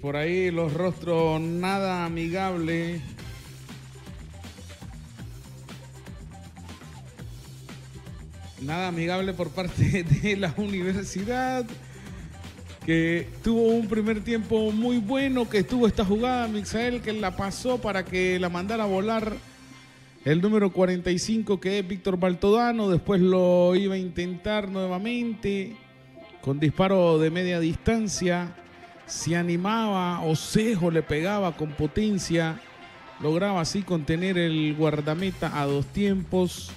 por ahí los rostros nada amigables. Nada amigable por parte de la universidad que tuvo un primer tiempo muy bueno, que estuvo esta jugada, Mixael, que la pasó para que la mandara a volar el número 45, que es Víctor Baltodano, después lo iba a intentar nuevamente con disparo de media distancia, se animaba, Osejo le pegaba con potencia, lograba así contener el guardameta a dos tiempos.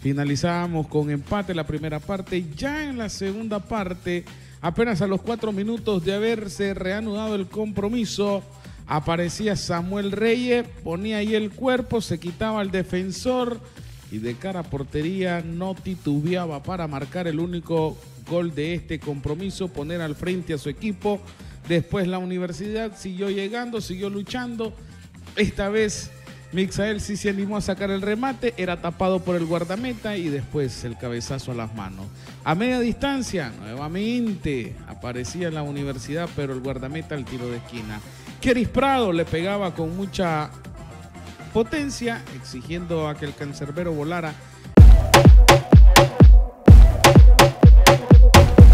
Finalizábamos con empate la primera parte, ya en la segunda parte Apenas a los cuatro minutos de haberse reanudado el compromiso, aparecía Samuel Reyes, ponía ahí el cuerpo, se quitaba al defensor y de cara a portería no titubeaba para marcar el único gol de este compromiso, poner al frente a su equipo. Después la universidad siguió llegando, siguió luchando. Esta vez Mixael sí se animó a sacar el remate, era tapado por el guardameta y después el cabezazo a las manos. A media distancia, nuevamente aparecía la universidad, pero el guardameta al tiro de esquina. Keris Prado le pegaba con mucha potencia, exigiendo a que el cancerbero volara